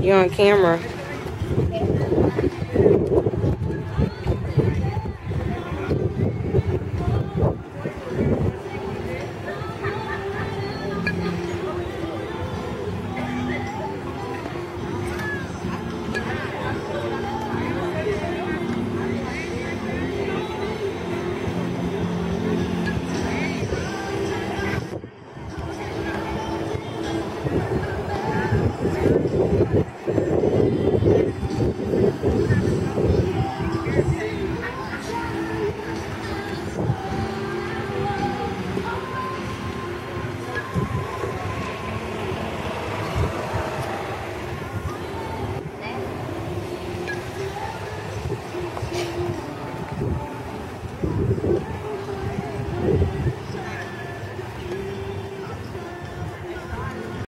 You're on camera. Thank you.